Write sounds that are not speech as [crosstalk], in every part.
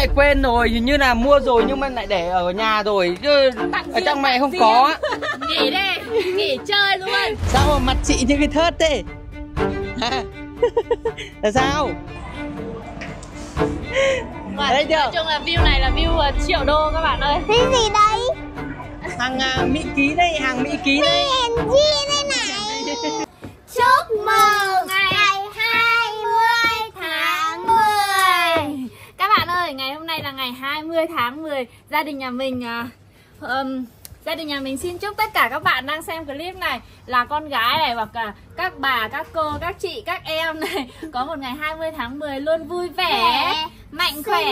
lại quên rồi hình như là mua rồi nhưng mà lại để ở nhà rồi. Chứ ở trong mẹ không có. [laughs] Nghỉ đi nghỉ chơi luôn. Sao mà mặt chị như cái thớt thế? Là sao? Đấy chưa? nói chung là view này là view ờ, triệu đô các bạn ơi. Cái gì đây? hàng à, mỹ ký đây hàng mỹ ký đây. Đây này. [laughs] Chúc mừng. Ngày 10 ngày hôm nay là ngày 20 tháng 10 gia đình nhà mình uh, um, gia đình nhà mình xin chúc tất cả các bạn đang xem clip này là con gái này hoặc là các bà các cô các chị các em này [laughs] có một ngày 20 tháng 10 luôn vui vẻ Để. mạnh xin. khỏe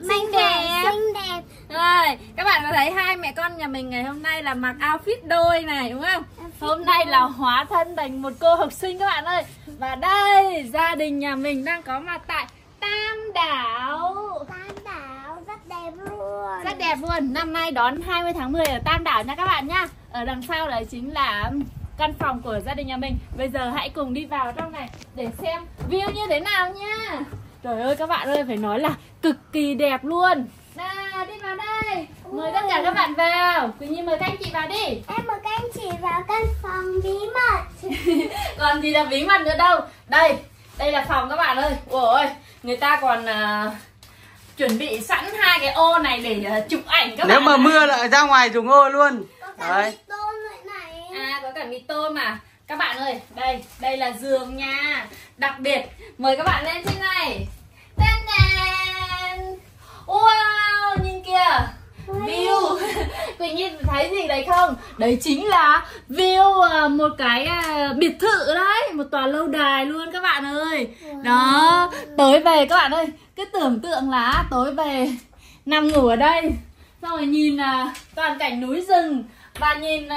xinh đẹp xinh đẹp rồi các bạn có thấy hai mẹ con nhà mình ngày hôm nay là mặc outfit đôi này đúng không outfit hôm nay đôi. là hóa thân thành một cô học sinh các bạn ơi và đây gia đình nhà mình đang có mặt tại Tam Đảo. Tam đảo rất đẹp luôn. Rất đẹp luôn, năm nay đón 20 tháng 10 ở Tam Đảo nha các bạn nhá Ở đằng sau đấy chính là căn phòng của gia đình nhà mình. Bây giờ hãy cùng đi vào trong này để xem view như thế nào nha. Trời ơi các bạn ơi, phải nói là cực kỳ đẹp luôn. Nào, đi vào đây. Mời tất cả các bạn vào. Quỳnh Nhi mời các anh chị vào đi. Em mời các anh chị vào căn phòng bí mật. [laughs] Còn gì là bí mật nữa đâu? Đây, đây là phòng các bạn ơi. Ôi người ta còn à, chuẩn bị sẵn hai cái ô này để à, chụp ảnh các nếu bạn mà ạ. mưa lại ra ngoài dùng ô luôn. Có cả đấy. mì tôm này. À có cả mì tôm mà. Các bạn ơi, đây, đây là giường nha. Đặc biệt, mời các bạn lên trên này. Tên đèn. Wow, nhìn kìa View. [laughs] Quỳnh Nhi thấy gì đấy không? Đấy chính là view à, một cái à, biệt thự đấy. Một tòa lâu đài luôn các bạn ơi. Đó, tối về các bạn ơi. Cứ tưởng tượng là tối về Nằm ngủ ở đây. Xong rồi nhìn à, toàn cảnh núi rừng Và nhìn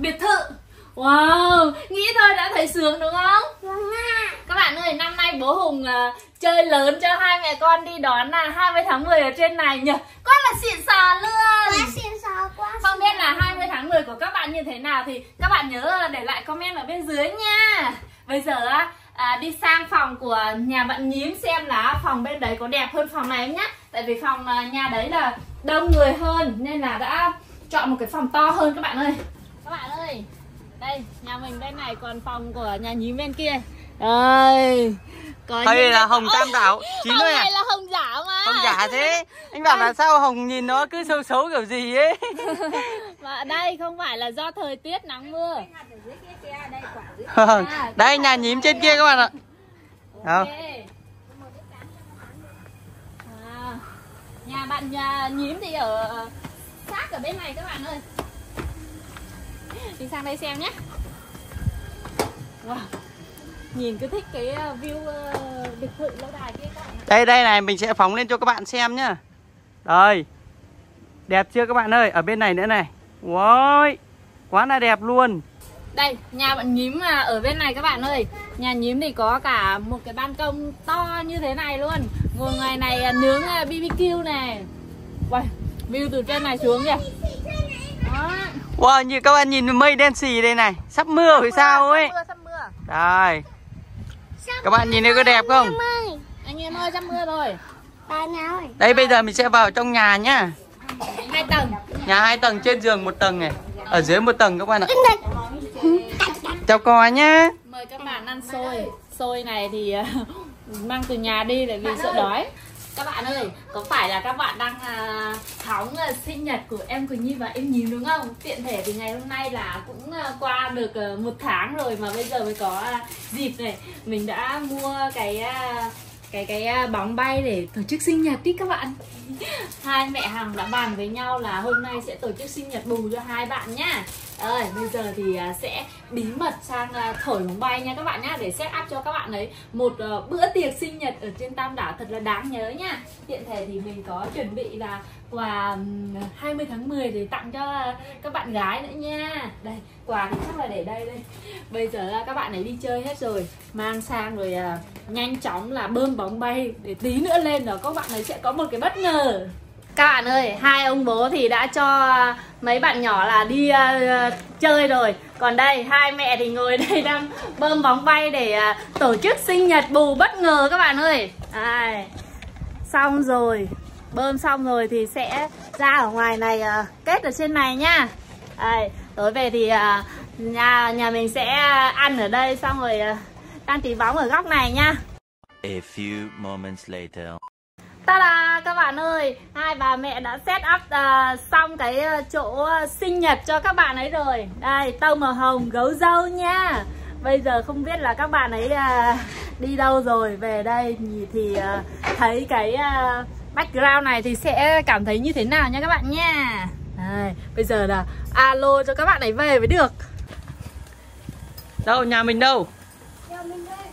biệt thự Wow, nghĩ thôi đã thấy sướng đúng không? Vâng ạ. Các bạn ơi, năm nay bố Hùng à, chơi lớn cho hai mẹ con đi đón là 20 tháng 10 ở trên này nhỉ? Quá là xịn sò luôn. Quá xịn sò quá Không xịn biết là 20 tháng 10 của các bạn như thế nào thì các bạn nhớ để lại comment ở bên dưới nha. Bây giờ á, à, đi sang phòng của nhà bạn nhím xem là phòng bên đấy có đẹp hơn phòng này không nhá. Tại vì phòng à, nhà đấy là đông người hơn nên là đã chọn một cái phòng to hơn các bạn ơi. Các bạn ơi, đây nhà mình bên này còn phòng của nhà nhím bên kia. Đây có những là hồng tam đảo. Chín Hồng ơi à là hồng giả mà. Không giả thế. Anh bảo là sao hồng nhìn nó cứ xấu xấu kiểu gì ấy? [laughs] Và đây không phải là do thời tiết nắng mưa. Đây nhà nhím trên kia các bạn ạ. Đó. Ok. À, nhà bạn nhà nhím thì ở sát ở bên này các bạn ơi đi sang đây xem nhé. Wow. nhìn cứ thích cái uh, view uh, biệt thự lâu đài kia các bạn đây đây này mình sẽ phóng lên cho các bạn xem nhá. Đây. Đẹp chưa các bạn ơi? Ở bên này nữa này. Ôi, quá là đẹp luôn. Đây nhà bạn nhím mà ở bên này các bạn ơi. Nhà nhím thì có cả một cái ban công to như thế này luôn. Ngồi ngoài này à, nướng à, BBQ này. Uầy, view từ trên này xuống kìa. Wow, như các bạn nhìn mây đen xì đây này. Sắp mưa phải sao ấy? Sắp mưa, sắp mưa. Đây. Các bạn nhìn thấy có đẹp không? Em ơi Anh em ơi, sắp mưa rồi. Bà nào ơi. Đây bây giờ mình sẽ vào trong nhà nhá. Hai tầng. Nhà hai tầng trên giường một tầng này. Ở dưới một tầng các bạn ạ. Chào cò nhá. Mời các bạn ăn xôi. Xôi này thì à, [laughs] mang từ nhà đi để vì sợ đói các bạn ơi, có phải là các bạn đang à, hóng à, sinh nhật của em Quỳnh Nhi và em Nhím đúng không? Tiện thể thì ngày hôm nay là cũng à, qua được à, một tháng rồi mà bây giờ mới có à, dịp này. Mình đã mua cái à, cái cái à, bóng bay để tổ chức sinh nhật đi các bạn. [laughs] Hai mẹ Hằng đã bàn với nhau là hôm nay sẽ tổ chức sinh nhật bù cho hai bạn nhá rồi, bây giờ thì à, sẽ bí mật sang à, thổi bóng bay nha các bạn nhá Để set up cho các bạn ấy một ờ, bữa tiệc sinh nhật ở trên Tam Đảo thật là đáng nhớ nha. Hiện thể thì mình có chuẩn bị là quà 20 tháng 10 để tặng cho các bạn gái nữa nha. Đây, quà thì chắc là để đây đây. Bây giờ là các bạn ấy đi chơi hết rồi Mang sang rồi à, nhanh chóng là bơm bóng bay Để tí nữa lên rồi các bạn ấy sẽ có một cái bất ngờ các bạn ơi, hai ông bố thì đã cho mấy bạn nhỏ là đi uh, chơi rồi. Còn đây, hai mẹ thì ngồi [laughs] đây đang bơm bóng bay để uh, tổ chức sinh nhật bù bất ngờ các bạn ơi. Ai, Xong rồi bơm xong rồi thì sẽ ra ở ngoài này uh, kết ở trên này nhá. Đây, tối về thì uh, nhà nhà mình sẽ ăn ở đây xong rồi uh, đang tí bóng ở góc này nhá. A few moments later. Ta-da các bạn ơi. Hai bà mẹ đã set up uh, xong cái uh, chỗ uh, sinh nhật cho các bạn ấy rồi. Đây tâu màu hồng gấu dâu nha. Bây giờ không biết là các bạn ấy uh, đi đâu rồi. Về đây thì uh, thấy cái uh, background này thì sẽ cảm thấy như thế nào nha các bạn nha. Đây, Bây giờ là alo cho các bạn ấy về mới được. Đâu nhà mình đâu?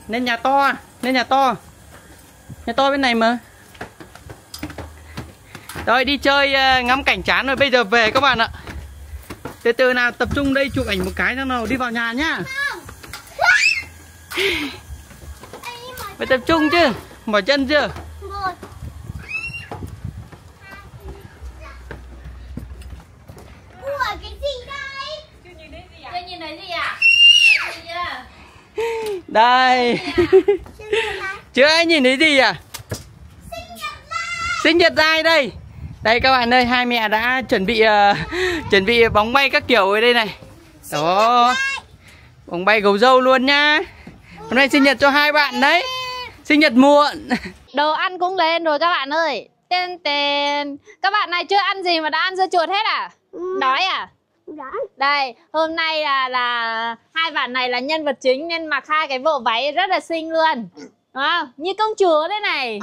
Nên nhà to Nên nhà to. Nhà to bên này mà Rồi đi chơi ờ, ngắm cảnh chán rồi Bây giờ về các bạn ạ Từ từ nào tập trung đây chụp ảnh một cái cho nào Đi vào nhà nhá Phải tập trung chứ Mỏi chân chưa đây? Chưa à? nhìn thấy gì à? Sinh nhật ai nhìn thấy gì à sinh nhật là Sinh nhật ai đây Đây các bạn ơi Hai mẹ đã chuẩn bị ờ, [laughs] Chuẩn bị bóng bay các kiểu ở đây này Đó Bóng bay gấu dâu luôn nhá Hôm nay sinh nhật cho hai bạn đấy Sinh nhật muộn [laughs] Đồ ăn cũng lên rồi các bạn ơi Tên tên Các bạn này chưa ăn gì mà đã ăn dưa chuột hết à? Đói à? Đây, hôm nay là là hai bạn này là nhân vật chính nên mặc hai cái bộ váy rất là xinh luôn. Đúng không? Như công chúa đây này.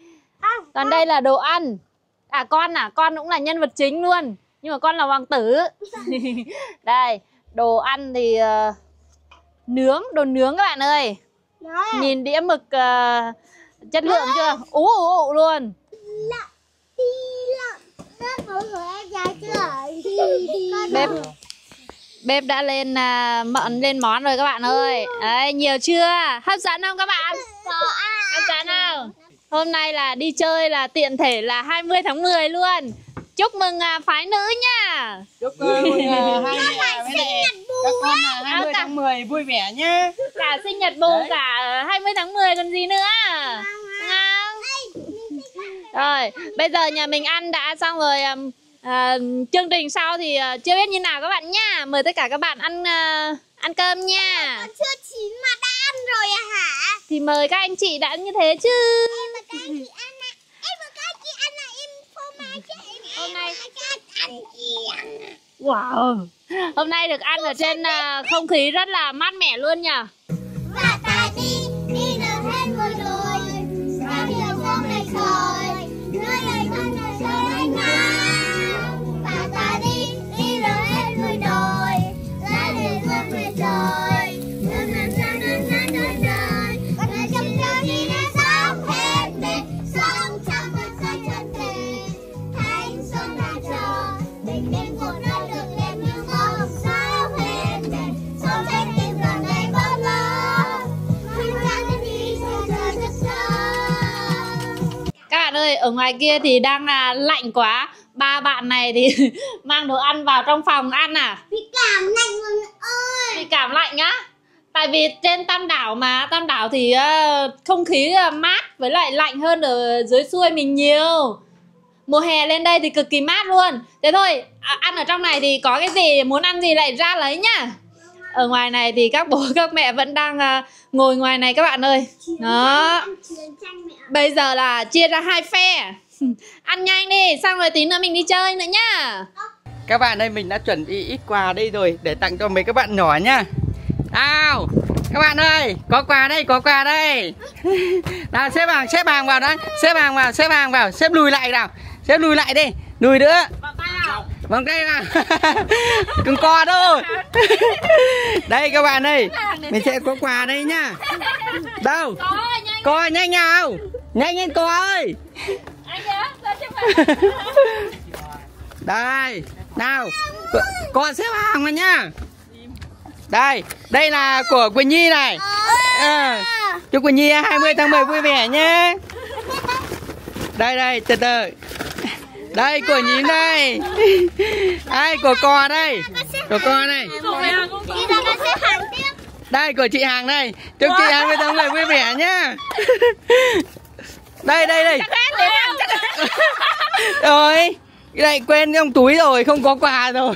[laughs] Còn đây là đồ ăn. À con à, con cũng là nhân vật chính luôn. Nhưng mà con là hoàng tử. [laughs] đây, đồ ăn thì ờ, nướng, đồ nướng các bạn ơi. Đó Nhìn đĩa mực ờ, chất lượng chưa? Ú ú ụ luôn. là đi là Bếp Bếp đã lên à, mận lên món rồi các bạn ơi. Đấy, nhiều chưa? Hấp dẫn không các bạn? có à Hấp dẫn không? Hôm nay là đi chơi là tiện thể là 20 tháng 10 luôn. Chúc mừng à, phái nữ nha. Chúc hai mẹ với lại Nhật bù các con là 20 tháng 10 vui vẻ nhá Cả sinh nhật bù Đấy. cả 20 tháng 10 còn gì nữa. Không? Rồi, bây giờ nhà mình ăn đã xong rồi ừm, à, chương trình sau thì à, chưa biết như nào các bạn nha. Mời tất cả các bạn ăn à, ăn cơm nha. Còn chưa chín mà đã ăn rồi à hả? Thì mời các anh chị đã ăn như thế chứ. Hôm nay Wow. Hôm nay được ăn ở trên à, không khí rất là mát mẻ luôn nhỉ. Ở ngoài kia thì đang là lạnh quá. Ba bạn này thì [laughs] mang đồ ăn vào trong phòng ăn à? Bị cảm lạnh mọi ơi Bị cảm lạnh á. Tại vì trên Tam Đảo mà, Tam Đảo thì ờ, không khí ờ, mát với lại lạnh hơn ở dưới xuôi mình nhiều. Mùa hè lên đây thì cực kỳ mát luôn. Thế thôi, à, ăn ở trong này thì có cái gì muốn ăn gì lại ra lấy nhá. Ở ngoài này thì các bố [laughs] các mẹ vẫn đang ờ, ngồi ngoài này các bạn ơi. Đó. Bây giờ là chia ra hai phe. [laughs] Ăn nhanh đi Xong rồi tí nữa mình đi chơi nữa nhá. Các bạn ơi mình đã chuẩn bị ít quà đây rồi Để tặng cho mấy các bạn nhỏ nhá. Nào Các bạn ơi Có quà đây có quà đây. [laughs] Nào xếp hàng xếp hàng vào đó Xếp hàng vào xếp hàng vào. Xếp lùi lại nào. Xếp lùi lại đi. Lùi nữa. Vâng đây nào Đừng [laughs] co đâu [laughs] Đây các bạn ơi. Mình sẽ có quà đây nhá. [laughs] Đâu? Co nhanh. Nào. Nhanh lên co ơi. Đây Nào. Co- xếp hàng vào nhá. Đây Đây là của Quỳnh Nhi này. À, Chúc Quỳnh Nhi 20 tháng 10 vui vẻ nhé. Đây đây từ từ đây, của nhím đây. Đây, của cò đây. Của cò đây. Đây, của chị Hàng đây. Chúc chị 20 tháng 10 vui vẻ nhá. Đây đây đây. Rồi cái này quên trong túi rồi, không có quà rồi.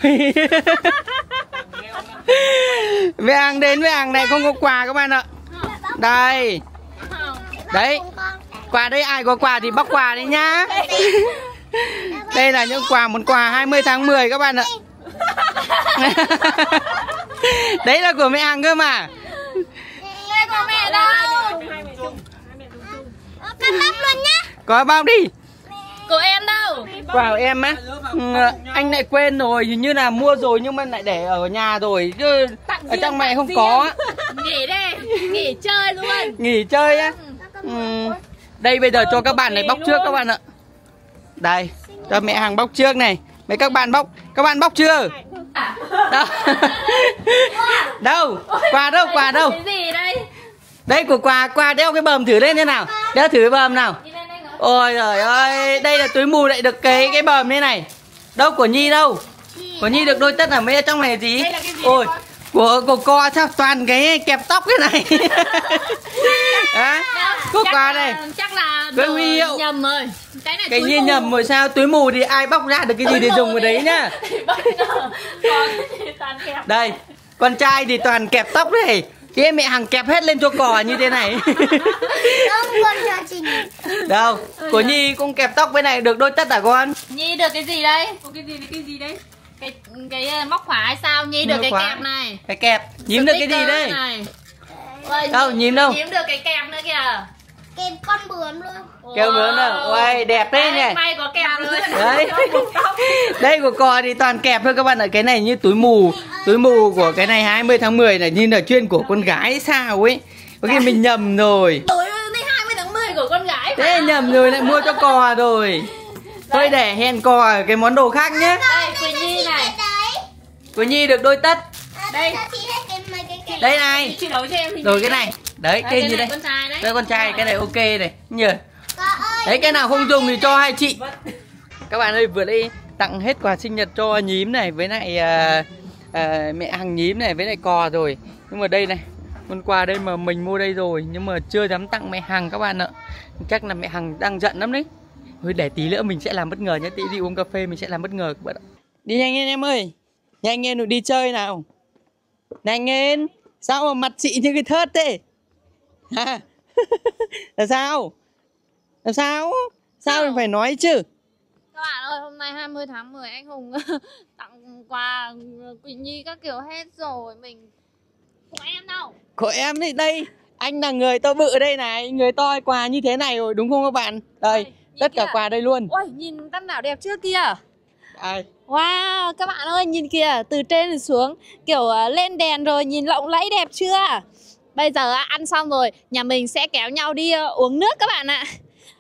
Mẹ hàng đến với hàng này không có quà các bạn ạ. Đây. Đấy. Quà đây, ai có quà thì bóc quà đấy nhá đây là những quà món quà 20 tháng 10 các bạn ạ. [laughs] Đấy là của mẹ hàng cơ mà. Đây của mẹ đâu? Cắt tóc luôn nhá. Có bao đi. Của em đâu? Quà của em á. Ừ, anh lại quên rồi hình như là mua rồi nhưng mà lại để ở nhà rồi. Chứ ở trong mẹ không có. Nghỉ đi Nghỉ chơi luôn. Nghỉ chơi á. Ừ. đây bây giờ cho các bạn này bóc trước các bạn ạ đây cho mẹ hàng bóc trước này. Mấy các bạn bóc các bạn bóc chưa? Đâu [laughs] đâu? Quà đâu quà đâu? Đây? Của quà quà đeo cái bờm thử lên thế nào? Đeo thử cái bờm nào? Ôi trời ơi đây là túi mù lại được cái cái bờm thế này. Đâu của nhi đâu? Của nhi được đôi tất ở mấy trong này là gì? Là ôi? Của của co sao toàn cái kẹp tóc cái này. [laughs] Hả? có Chắc quà là- đây. Chắc là Cái huy hiệu. nhầm rồi. Cái này cái túi gì mù. nhầm rồi sao? Túi mù thì ai bóc ra được cái gì để dùng vào đấy nhá? [laughs] đây con trai thì toàn kẹp tóc này cái mẹ hàng kẹp hết lên cho cò như thế này. [laughs] Không con cho trình đâu của nhi cũng kẹp tóc với này. Được đôi tất à con? Nhi được cái gì đây? cái gì cái gì đây? Cái cái ờ, móc khóa hay sao? Nhi được cái khóa. kẹp này. cái kẹp. Nhím được cái gì đây? Này. Ôi, Đâu, nhím- nhím đâu? Nhím được cái kẹp nữa kìa. Kèm con bướm luôn. Keo bướm đâu? Ôi đẹp đấy nhỉ? May có kẹp luôn. đấy. [laughs] Đây của cò thì toàn kẹp thôi các bạn ạ. Cái này như túi mù. Túi mù của cái này 20 tháng 10 là như là chuyên của con gái sao ấy. Có khi mình nhầm rồi. Nay 20 tháng 10 của con gái thế nhầm rồi lại mua cho cò rồi. Thôi để hẹn cò cái món đồ khác nhé Đây, Quỳnh Nhi này. Đấy của nhi được đôi tất. Đây. Đây này. Chị đấu cho em thì rồi cái này. Đấy cái cái gì đây? con trai đấy. đây con trai cái này ok này. Nhờ. Đấy cái nào không dùng thì cho hai chị. Các bạn ơi vừa đây tặng hết quà sinh nhật cho nhím này với lại à, à, mẹ hàng nhím này với lại cò rồi. Nhưng mà đây này con quà đây mà mình mua đây rồi nhưng mà chưa dám tặng mẹ hàng các bạn ạ. Chắc là mẹ hàng đang giận lắm đấy. Thôi để tí nữa mình sẽ làm bất ngờ nhé. Tí đi uống cà phê mình sẽ làm bất ngờ các bạn ạ. Đi nhanh lên em ơi nhanh lên rồi đi chơi nào. Nhanh lên sao mà mặt chị như cái thớt thế? Hả [laughs] là sao? Là sao? Sao mình phải nói chứ? Các bạn ơi, hôm nay 20 tháng 10 anh Hùng [laughs] tặng quà Quỳnh Nhi các kiểu hết rồi. Mình của em đâu? của em thì đây. Anh là người to bự đây này người to quà như thế này rồi đúng không các bạn? Đây nhìn tất cả kìa. quà đây luôn. Ôi, nhìn tam đảo đẹp chưa kìa? Đây Wow, các bạn ơi, nhìn kìa, từ trên xuống Kiểu à, lên đèn rồi, nhìn lộng lẫy đẹp chưa? Bây giờ à, ăn xong rồi, nhà mình sẽ kéo nhau đi à, uống nước các bạn ạ.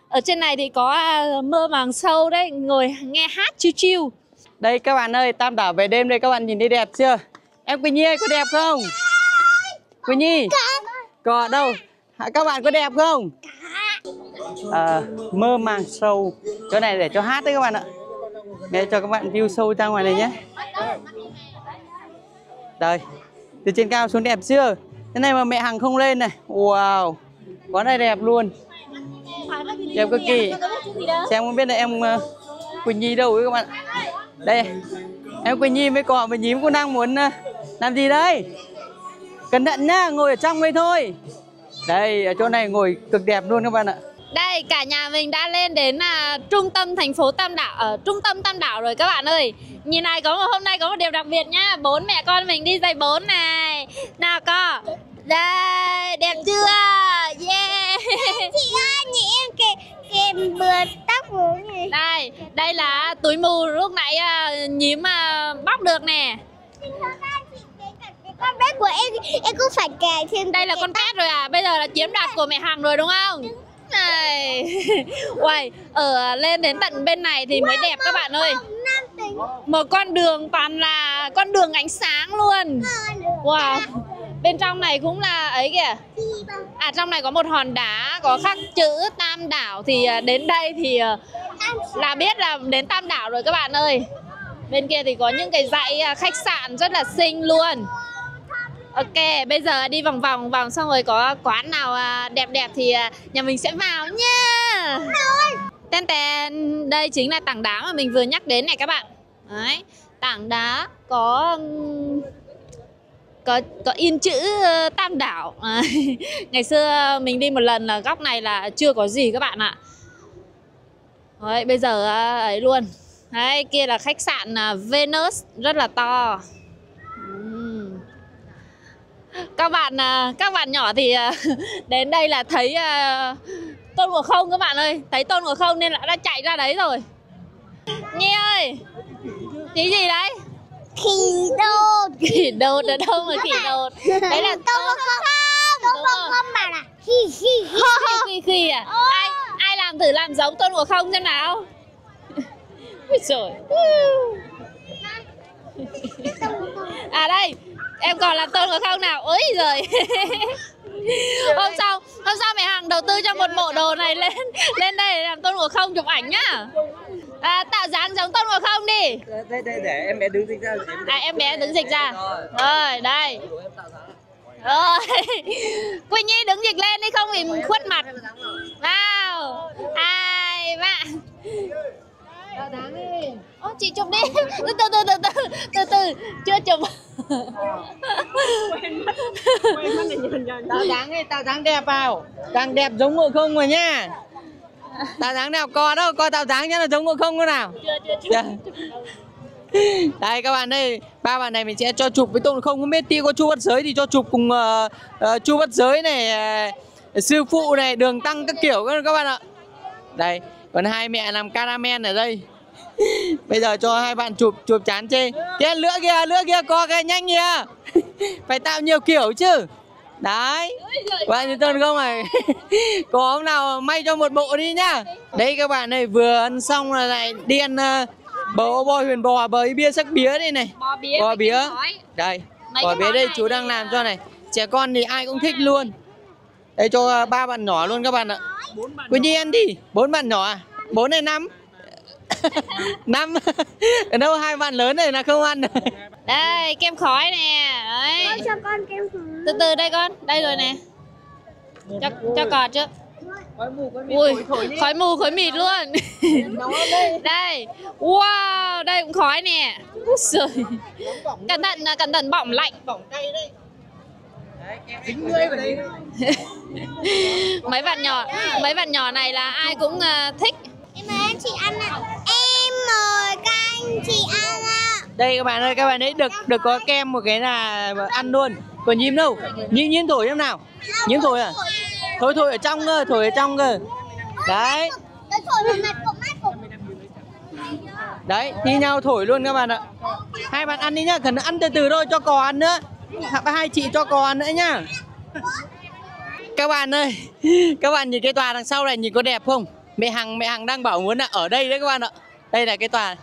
Ở trên này thì có mơ màng sâu đấy, ngồi nghe hát chiêu chiêu đây các bạn ơi tam đảo về đêm đây các bạn nhìn thấy đẹp chưa? Em quỳnh nhi ơi, có đẹp không? Quỳnh nhi có đâu. Các bạn có đẹp không? À, mơ màng sâu. Chỗ này để cho hát đấy các bạn ạ để cho các bạn view sâu ra ngoài này nhé. Đây từ trên cao xuống đẹp chưa? Thế này mà mẹ hằng không lên này. Wow quán này đẹp luôn. Đẹp cực kỳ. Xem không biết là em uh, quỳnh nhi đâu ấy các bạn đây em quỳnh nhi với cọ và nhím cũng đang muốn uh, làm gì đây? Cẩn thận nhá ngồi ở trong đây thôi. Đây ở chỗ này ngồi cực đẹp luôn các bạn ạ. Đây, cả nhà mình đã lên đến à, trung tâm thành phố Tam Đảo, ở trung tâm Tam Đảo rồi các bạn ơi. Nhìn này có một hôm nay có một điều đặc biệt nhá, bốn mẹ con mình đi giày bốn này. Nào co. Đây, đẹp chưa? Yeah. Chị ơi nhìn em kèm kèm bướm tóc bướm này Đây, đây là túi mù lúc nãy à, nhím à, bóc được nè. Con bé của em em cũng phải kèm thêm Đây là con pet rồi à, bây giờ là chiếm đoạt của mẹ Hằng rồi đúng không? Này. [laughs] Uầy, ở lên đến tận bên này thì mới đẹp các bạn ơi. Một con đường toàn là con đường ánh sáng luôn. Wow. Bên trong này cũng là ấy kìa. À trong này có một hòn đá có khắc chữ Tam Đảo Thì à, đến đây thì à, là biết là đến Tam Đảo rồi các bạn ơi. Bên kia thì có những cái dãy à, khách sạn rất là xinh luôn. Ok, bây giờ đi vòng vòng vòng xong rồi có quán nào à, đẹp đẹp thì à, nhà mình sẽ vào nha Tên tên đây chính là tảng đá mà mình vừa nhắc đến này các bạn. Đấy, tảng đá có có có in chữ ờ, Tam Đảo. À, [laughs] ngày xưa mình đi một lần là góc này là chưa có gì các bạn ạ. Đấy, bây giờ à, ấy luôn. Đấy, kia là khách sạn Venus rất là to. Các bạn à, các bạn nhỏ thì à, [laughs] đến đây là thấy à, tôn ngộ không các bạn ơi, thấy tôn ngộ không nên là đã chạy ra đấy rồi. Nhi ơi, tí gì đấy? Khỉ đột Khỉ đột ở đâu mà khỉ đột? Đấy là tôn không Tông không không bảo là khỉ khỉ khỉ khỉ à? Ai ai làm thử làm giống tôn ngộ không xem nào? [laughs] Ôi trời. À đây, em còn làm tôn ngộ không nào? Ôi giời. [laughs] hôm sau hôm sau mẹ hàng đầu tư cho một bộ đồ này lên lên đây để làm tôn ngộ không chụp ảnh nhá. À, tạo dáng giống tôn ngộ không đi. Đây đây để em bé đứng dịch ra à em bé đứng dịch ra. Rồi. Đây. Rồi. [laughs] Quỳnh nhi đứng dịch lên đi không thì khuất mặt. Vào hai ba Ô, chị chụp đi. Từ từ từ từ từ. Từ từ. Chưa chụp. Tạo dáng đi tạo dáng đẹp vào. Càng đẹp giống ngộ không rồi nha. Tạo dáng nào co đâu co tạo dáng nhá là giống ngộ không thế nào. Chưa chưa chụp Dạ. đây các bạn đây ba bạn này mình sẽ cho chụp với tôn không biết ti có chu bắt giới thì cho chụp cùng ờ, ờ, chu bắt giới này ờ, sư phụ này đường tăng các kiểu các các bạn ạ. Đây còn hai mẹ làm caramel ở đây. [laughs] Bây giờ cho hai bạn chụp chụp chán chê. Kia lửa kia lửa kia co cái nhanh kìa [laughs] phải tạo nhiều kiểu chứ. Đấy. Bạn như tôn không này [laughs] có ông nào may cho một bộ đi nhá. Đây các bạn ơi vừa ăn xong là lại đi ăn uh, bò bò huyền bò bới bia sắc bía đây này. Bò bía bò bía. đây. Bò bía đây này chú đang làm à, cho này. Trẻ con thì ai cũng thích luôn đây cho à, ba bạn nhỏ luôn các bạn ạ. Quỳnh Nhi ăn đi. Bốn bạn nhỏ à? Bốn này năm? [laughs] Năm. Ở đâu hai bạn lớn này là không ăn đây kem khói nè. Đấy. Cho con kem khói. Từ từ đây con. Đây rồi nè. Cho cho cọt chứ ui khói mù khói mịt luôn. [laughs] Đây. Wow đây cũng khói nè. Úi giời. cẩn thận cẩn thận bỏng lạnh. Bỏng tay đây dính ngươi vào đây mấy bạn nhỏ mấy bạn nhỏ này là ai cũng à, thích. Em mời anh chị ăn ạ. Em mời các anh chị ăn ạ. Đây các bạn ơi các bạn ấy được được có kem một cái là ăn luôn. Còn nhím đâu? Nhím nhím thổi em nào. Nhím thổi à? thổi. Thổi ở trong cơ thổi ở trong cơ. Đấy. Đấy thi nhau thổi luôn các bạn ạ. Hai bạn ăn đi nhá cần ăn từ từ thôi cho cò ăn nữa hai chị cho còn nữa nhá. Các bạn ơi [laughs] các bạn nhìn cái tòa đằng sau này nhìn có đẹp không? Mẹ hằng mẹ hằng đang bảo muốn là ở đây đấy các bạn ạ. Đây là cái tòa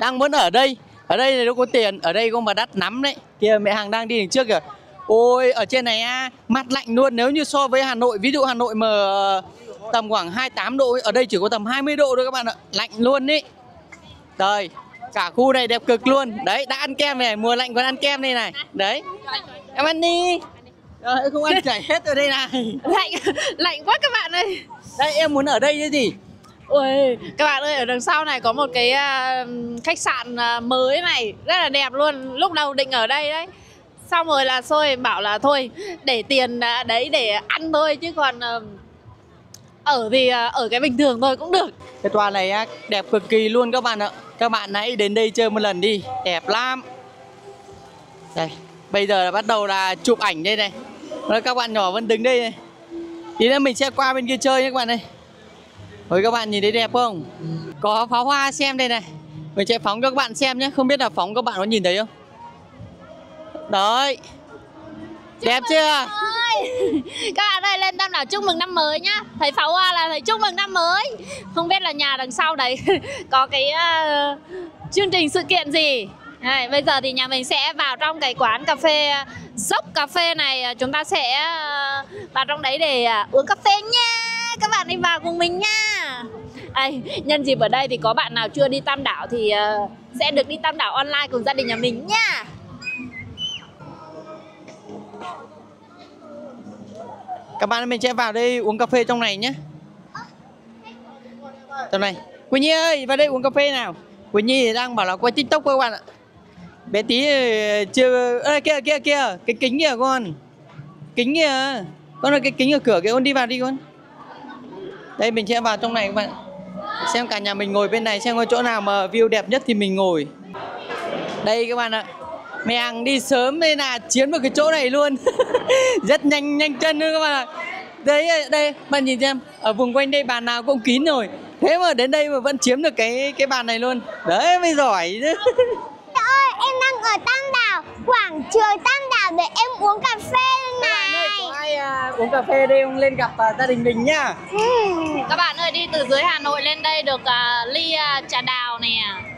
đang muốn ở đây. Ở đây thì đâu có tiền ở đây không mà đắt lắm đấy. Kia mẹ hằng đang đi đằng trước kìa. Ôi ở trên này à, mát lạnh luôn. Nếu như so với hà nội ví dụ hà nội mà tầm khoảng 28 độ ở đây chỉ có tầm 20 độ thôi các bạn ạ. Lạnh luôn ý. Trời, cả khu này đẹp cực luôn. Đấy, đã ăn kem này, mùa lạnh còn ăn kem đây này. Đấy. Em ăn đi. Rồi, không ăn chảy hết ở đây này. [laughs] lạnh lạnh quá các bạn ơi Đây, em muốn ở đây chứ gì? Ui, các bạn ơi ở đằng sau này có một cái à, khách sạn à, mới này rất là đẹp luôn. Lúc đầu định ở đây đấy. Xong rồi là xôi bảo là thôi để tiền à, đấy để ăn thôi chứ còn ở thì ở cái bình thường thôi cũng được. Cái tòa này đẹp cực kỳ luôn các bạn ạ. Các bạn hãy đến đây chơi một lần đi, đẹp lắm. Đây, bây giờ là bắt đầu là chụp ảnh đây này. Rồi các bạn nhỏ vẫn đứng đây này. Tí nữa mình sẽ qua bên kia chơi nhé các bạn ơi. Ôi các bạn nhìn thấy đẹp không? Có pháo hoa xem đây này. Mình sẽ phóng cho các bạn xem nhé. Không biết là phóng các bạn có nhìn thấy không? Đấy. Đẹp chưa? [laughs] Các bạn ơi lên Tam Đảo chúc mừng năm mới nhá. Thấy pháo hoa là thấy chúc mừng năm mới. Không biết là nhà đằng sau đấy [laughs] có cái ờ, chương trình sự kiện gì? Đây, Bây giờ thì nhà mình sẽ vào trong cái quán cà phê Dốc cà phê này. Chúng ta sẽ ờ, vào trong đấy để ờ, uống cà phê nha. Các bạn đi vào cùng mình nha. Đây, Nhân dịp ở đây thì có bạn nào chưa đi Tam Đảo Thì sẽ được đi Tam Đảo online cùng gia đình nhà mình nha Các bạn mình sẽ vào đây uống cà phê trong này nhé. trong này. Quỳnh Nhi ơi, vào đây uống cà phê nào. Quỳnh Nhi đang bảo là quay tiktok các bạn ạ. Bé tí ờ, chưa ơi kia kia kia, cái kính kìa con. Kính kìa. Con ơi, cái kính ở cửa kia con đi vào đi con. Đây, mình sẽ vào trong này các bạn. Xem cả nhà mình ngồi bên này, xem có chỗ nào mà view đẹp nhất thì mình ngồi. Đây các bạn ạ mẹ hàng đi sớm nên là chiếm được cái chỗ này luôn. [laughs] Rất nhanh nhanh chân luôn các bạn ạ. Đấy, đây, bạn nhìn xem, ở vùng quanh đây bàn nào cũng kín rồi. Thế mà đến đây mà vẫn chiếm được cái cái bàn này luôn. Đấy, mới giỏi chứ. [laughs] em đang ở Tam Đảo, quảng trường Tam Đảo để em uống cà phê Các bạn ơi, này. có ai à, uống cà phê đây không lên gặp à, gia đình mình nhá Ừm. Các bạn ơi đi từ dưới Hà Nội lên đây được à, ly à, trà đào nè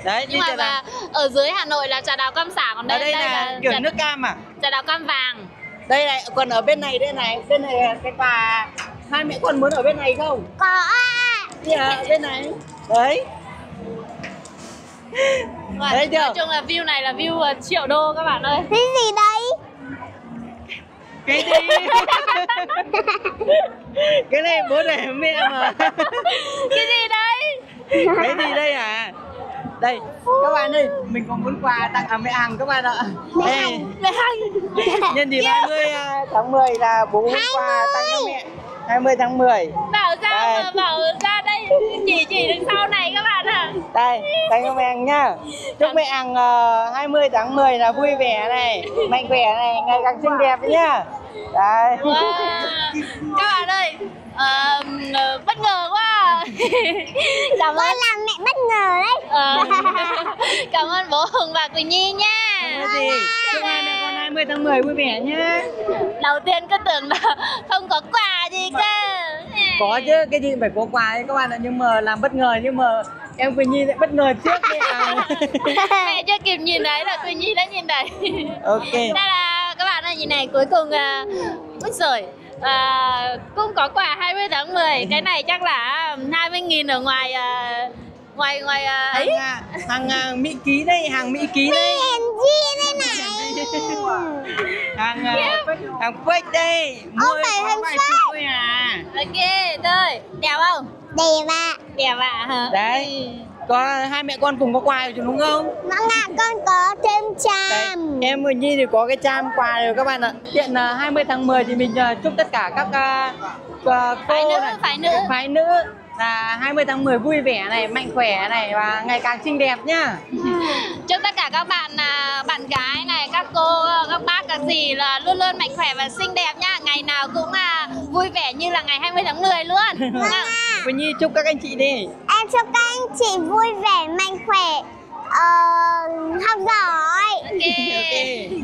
đấy đi Nhưng mà đào. ở dưới Hà Nội là trà đào cam sả còn ở đây, đây là kiểu trà, nước cam à trà đào cam vàng đây này còn ở bên này đây này bên này là cái quà hai mẹ con muốn ở bên này không Có à. đi ở bên này đấy Và Đấy chưa? Nói chung là view này là view à, triệu đô các bạn ơi. Cái gì đấy? cái gì? [laughs] Cái này bố để mẹ mà. [laughs] Cái gì đấy? Cái gì đây à đây các bạn ơi mình còn muốn quà tặng à, mẹ hàng các bạn ạ. Đây. Mẹ Hằng. Nhân dịp 20 à, tháng 10 là bố muốn quà tặng cho mẹ 20 tháng 10 Bảo sao Đây. mà bảo ra đây Chỉ chỉ đằng sau này các bạn ạ. Đây tặng cho mẹ hàng nhá. Chúc mẹ hàng uh, 20 tháng 10 là vui vẻ này mạnh khỏe này ngày càng xinh đẹp nhá. Đây. Wow. Các bạn ơi ờ, ờ, Bất ngờ quá. [laughs] Cảm Con ơn. là mẹ bất ngờ đấy. ờ, [laughs] Cảm ơn bố Hùng và Quỳnh Nhi nha. Không có gì. Hai mẹ con 20 tháng 10 vui vẻ nhá Đầu tiên cứ tưởng là không có quà gì cơ. Có chứ cái gì phải có quà ấy các bạn ạ. Nhưng mà làm bất ngờ nhưng mà em Quỳnh Nhi lại bất ngờ trước mẹ hàng [laughs] Mẹ chưa kịp nhìn đấy là Quỳnh Nhi đã nhìn đấy ok. Đây là các bạn ơi nhìn này cuối cùng à, Úi giời. À, Cũng có quà 20 tháng 10 Cái này chắc là 20 nghìn ở ngoài à, Ngoài ngoài à, ấy hàng à, hàng à, mỹ ký đây hàng mỹ ký đây Hèn gì đây này? hàng à, hàng fake đây Không phải có hàng fake. à Ok thôi Đẹp không? Đẹp ạ. Đẹp ạ hả? đấy có hai mẹ con cùng có quà rồi đúng không Vâng ạ, con có thêm Đấy, chàm. em Quỳnh Nhi thì có cái cham quà rồi các bạn ạ hiện là 20 tháng 10 thì mình à, chúc tất cả các à, à, Phái cô nữ, này, phái nữ. phái nữ là 20 tháng 10 vui vẻ này mạnh khỏe này và ngày càng xinh đẹp nhá. [laughs] Chúc tất cả các bạn à, bạn gái này, các cô, các bác, các dì là luôn luôn mạnh khỏe và xinh đẹp nha Ngày nào cũng à, vui vẻ như là ngày 20 tháng 10 luôn. Đúng [laughs] không? Quỳnh Nhi chúc các anh chị đi. Em chúc các anh chị vui vẻ, mạnh khỏe, ờ, học giỏi. Ok. Ok